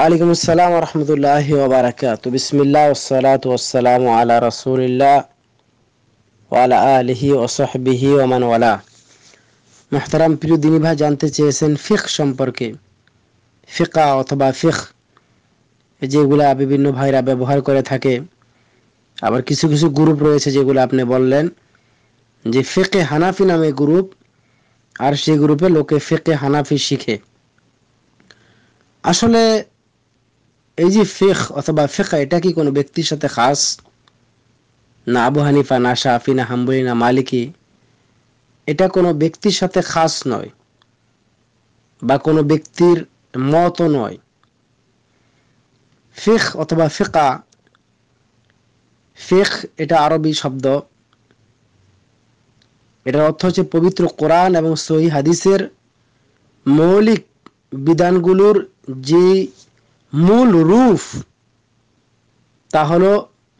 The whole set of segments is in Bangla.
আলাইকুম আসসালাম রহমতুল্লাহ ওবরাকাত বিসমিল্লাহ ওসালাত ওসালাম আলা রসুলিল্লাহ ওয়ালা আলহি ওসহবিহি ওমান ওয়ালা। মোহতারাম প্রিয় দিনী ভাই, জানতে চেয়েছেন ফিখ সম্পর্কে। ফিকা অথবা ফিখ যেগুলা বিভিন্ন ভাইরা ব্যবহার করে থাকে। আবার কিছু কিছু গ্রুপ রয়েছে যেগুলো আপনি বললেন যে ফেকে হানাফি নামে গ্রুপ আর সেই গ্রুপে লোকে ফেকে হানাফি শিখে। আসলে এই যে ফেখ অথবা ফেকা এটা কি কোনো ব্যক্তির সাথে খাস? না আবু হানিফা, না শাফি, না হাম্বলি, না মালিকি। এটা কোনো ব্যক্তির সাথে খাস নয় বা কোনো ব্যক্তির মতও নয়। ফেখ অথবা ফেকা ফেখ এটা আরবি শব্দ। এটার অর্থ হচ্ছে পবিত্র কোরআন এবং সহি হাদিসের মৌলিক বিধানগুলোর যে মূল রূপ, তা হলো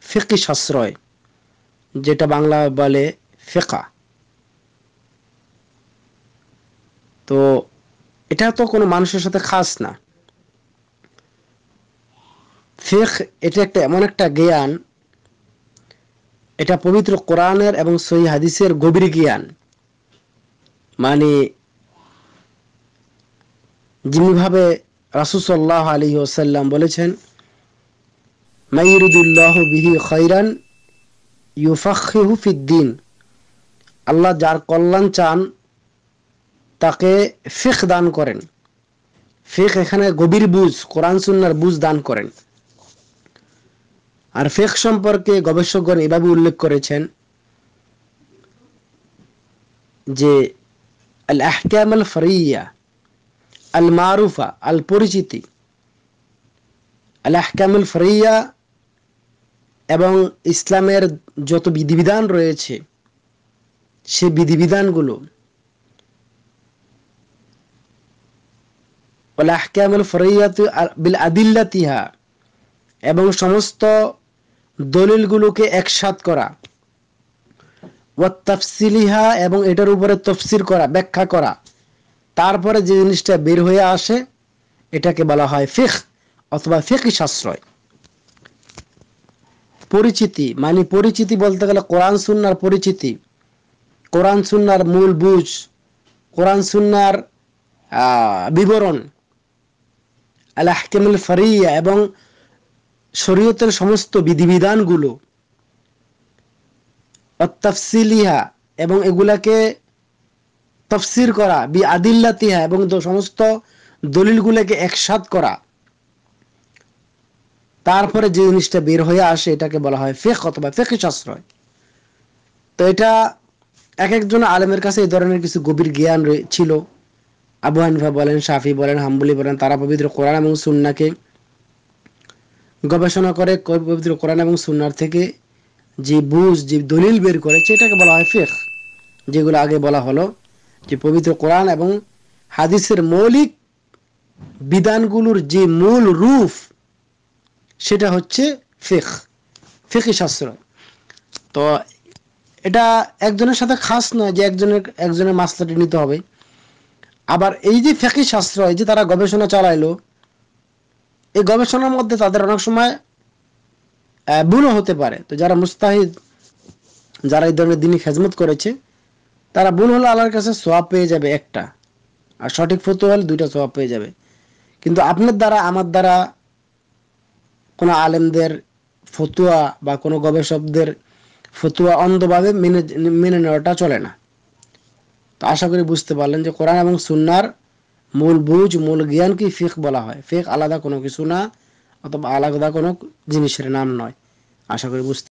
ফেকি সাশ্রয়, যেটা বাংলা বলে ফেকা তো এটা তো কোনো মানুষের সাথে খাস না। ফেখ এটা একটা এমন একটা জ্ঞান, এটা পবিত্র কোরআনের এবং সহি হাদিসের গভীর জ্ঞান। মানে যেমনিভাবে রাসুসল্লাহ আলী ওসাল্লাম বলেছেন মাইরুদুল্লাহ বিহি খৈরান ফিদ্দিন আল্লাহ যার কল্যাণ চান, তাকে ফেখ দান করেন। ফেখ এখানে গভীর বুঝ, কোরআন সুন্নার বুঝ দান করেন। আর ফেক সম্পর্কে গবেষকগণ এভাবে উল্লেখ করেছেন যে আল আহকাম আল ফরিয়া আল মারুফা আল পরিচিতি আল আহকামুল ফরিয়া এবং ইসলামের যত বিধিবিধান রয়েছে, সে বিধিবিধানগুলো আল আহকাম আল ফরিয়াত বিল আদিল্লাতিহা এবং সমস্ত দলিলগুলোকে একসাথ করা। ওয়াত্তাফসিলিহা এবং এটার উপরে তফসির করা, ব্যাখ্যা করা। তারপরে যে জিনিসটা বের হয়ে আসে, এটাকে বলা হয় ফিখ অথবা ফিকি সাশ্রয়। পরিচিতি মানে পরিচিতি বলতে গেলে কোরআন, সুন্নার পরিচিতি। কোরআন, সুন্নার মূল বুঝ, কোরআন, সুন্নার বিবরণ। আল আহকেমুল ফারিয়া এবং শরীয়তের সমস্ত বিধিবিধানগুলো। অত্তাফসিলিহা এবং এগুলাকে তফসির করা বি আদিল্লাতিহা এবং সমস্ত দলিলগুলোকে একসাথ করা। তারপরে যে জিনিসটা বের হয়ে আসে, এটাকে বলা হয় ফেক অথবা ফেকি সাশ্রয়। তো এটা এক একজন আলেমের কাছে এই ধরনের কিছু গভীর জ্ঞান ছিল। আবু হানিফা বলেন, শাফি বলেন, হাম্বুলি বলেন, তারা পবিত্র কোরআন এবং সুন্নাকে গবেষণা করে পবিত্র কোরআন এবং সুন্নার থেকে যে বুঝ, যে দলিল বের করে সেটাকে বলা হয় ফেক যেগুলো আগে বলা হলো। যে পবিত্র কোরআন এবং হাদিসের মৌলিক বিধানগুলোর যে মূল রূপ, সেটা হচ্ছে ফেক ফেকি শাস্ত্র। তো এটা একজনের সাথে খাস নয় যে একজনের একজনের মাসলাটি নিতে হবে। আবার এই যে ফেকি শাস্ত্র, এই যে তারা গবেষণা চালাইলো, এই গবেষণার মধ্যে তাদের অনেক সময় ভুলও হতে পারে। তো যারা মুস্তাহিদ, যারা এই ধরনের দিনই খেজমত করেছে তারা ভুল হলে আল্লাহর কাছে সোয়াব পেয়ে যাবে একটা। আর সঠিক ফটো হলে দুইটা সোয়াব পেয়ে যাবে। কিন্তু আপনার দ্বারা, আমার দ্বারা কোনো আলেমদের ফতুয়া বা কোনো গবেষকদের ফতুয়া অন্ধভাবে মেনে মেনে নেওয়াটা চলে না। তো আশা করি বুঝতে পারলেন যে কোরআন এবং সুন্নার মূল বুঝ, মূল জ্ঞানকে ফেক বলা হয়। ফেক আলাদা কোনো কিছু না, অথবা আলাদা কোনো জিনিসের নাম নয়। আশা করি বুঝতে